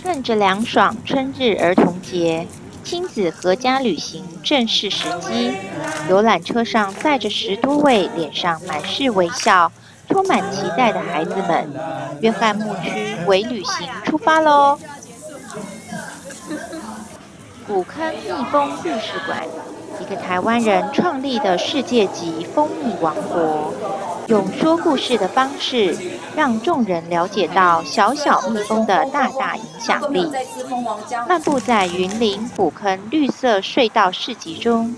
趁着凉爽春日儿童节，亲子合家旅行正是时机。游览车上载着十多位脸上满是微笑、充满期待的孩子们，约翰牧区为旅行出发喽！古坑蜜蜂故事馆，一个台湾人创立的世界级蜂蜜王国。用说故事的方式，让众人了解到小小蜜蜂的大大影响力。漫步在云林古坑绿色隧道市集中，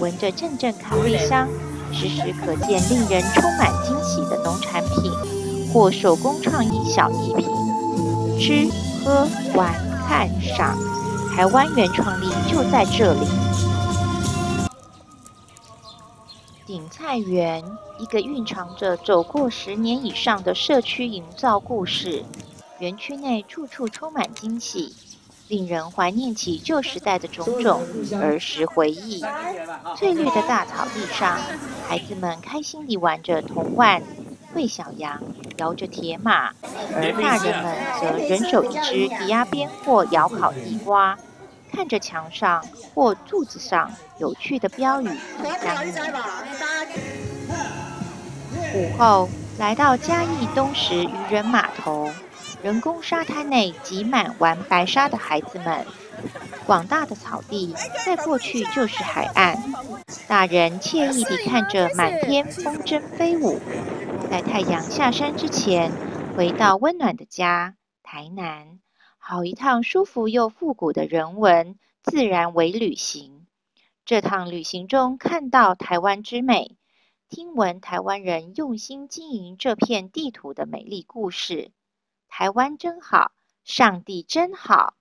闻着阵阵咖啡香，时时可见令人充满惊喜的农产品或手工创意小艺品。吃、喝、玩、看、赏，台湾原创力就在这里。顶菜园，一个蕴藏着走过十年以上的社区营造故事。园区内处处充满惊喜，令人怀念起旧时代的种种儿时回忆。翠绿的大草地上，孩子们开心地玩着童玩、喂小羊、摇着铁马，而大人们则人手一只抵押鞭或窑烤地瓜。看着墙上或柱子上有趣的标语，午后来到嘉义东石渔人码头，人工沙滩内挤满玩白沙的孩子们。广大的草地在过去就是海岸，大人惬意地看着满天风筝飞舞。在太阳下山之前，回到温暖的家——台南。好一趟舒服又复古的人文自然为旅行。这趟旅行中看到台湾之美，听闻台湾人用心经营这片地图的美丽故事。台湾真好，上帝真好。